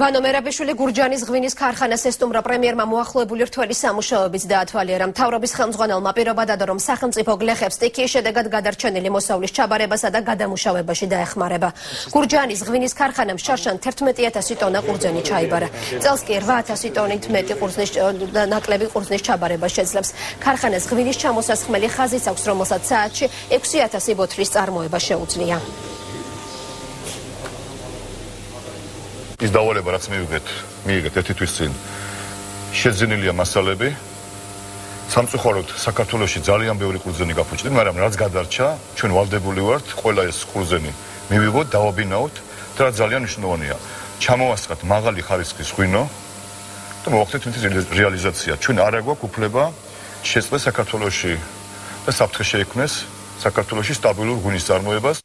ვანო მერაბიშვილი გურჯანის ღვინის ქარხანას ესტუმრა პრემიერმა მოახლოებული რთველი სამუშაოებით დაათვალიერა. მთავრობის ხელმძღვანელმა პირობა დადო, რომ სახელმწიფო გლეხებს სტიქიის შედეგად გადარჩენილი მოსავლის ჩაბარებასა და გადამუშავებაში დაეხმარება. გურჯანის ღვინის ქარხანამ შარშან 11000 ტონა ყურძენი ჩაიბარა. წელს კი 8000 ტონით მეტი ყურძნის ნაკლები ყურძნის ჩაბარება შეძლებს. ქარხანას ღვინის ჩამოსასხმელი ხაზიც აქვს, რომელსაც საათში 6000 ბოთლის წარმოება შეუძლია. ის დავალება რაც მივიღეთ, მიიღეთ ერთი თვის წინ. შეძენილია მასალები. სამწუხაროდ საქართველოსში ძალიან ბევრი ყურძენი გაფუჭდი, მაგრამ რაც გადარჩა, ჩვენ ვალდებული ვართ ყველა ეს ყურძენი მივიღოთ, დავაბინაოთ და რა ძალიან მნიშვნელოვანია, ჩამოვასხათ მაღალი ხარისხის ღვინო და მოვახდეთ მის რეალიზაცია. ჩვენ არ აგვაქვს უფლება შეწყდეს საქართველოსში და საფრთხე შეექმნეს საქართველოსში სტაბილურ ღვინის წარმოებას.